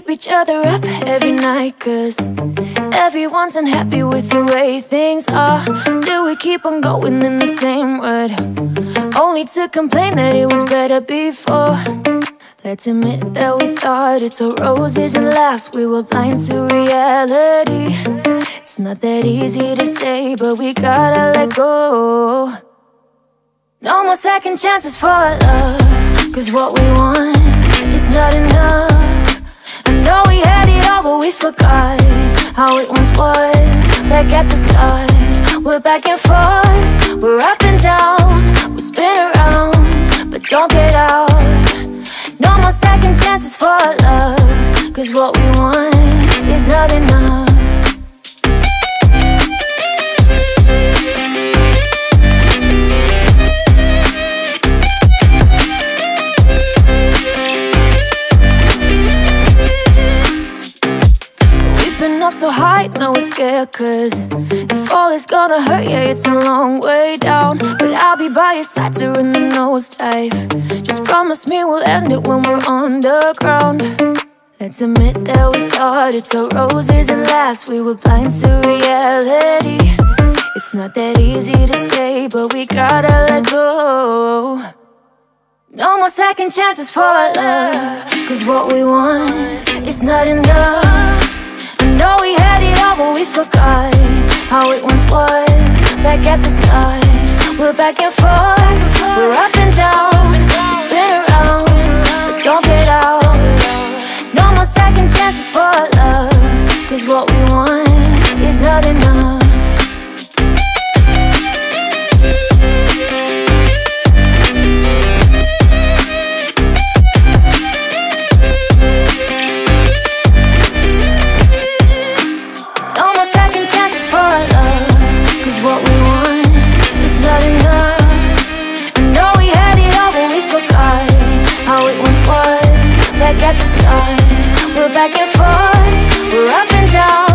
keep each other up every night Cause everyone's unhappy with the way things are. Still we keep on going in the same road. Only to complain that it was better before. Let's admit that we thought it's all roses and laughs We were blind to reality. It's not that easy to say, but we gotta let go. No more second chances for love Cause what we want is not enough but we forgot How it once was, back at the start We're back and forth, we're up and down We spin around, but don't get out. No more second chances for love. Cause what we so high, now we're Cause the fall is gonna hurt, yeah, it's a long way down. But I'll be by your side during the nosedive. Just promise me we'll end it when we're on the ground Let's admit that we thought it's all roses and laughs We were blind to reality. It's not that easy to say, but we gotta let go. No more second chances for love Cause what we want is not enough know we had it all, but we forgot How it once was, back at the start We're back and forth, we're up We're back and forth. We're up and down